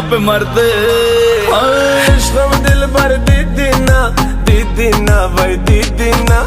पे मरते। दिल भर दीदी ना दीदी ना भाई दीदी ना।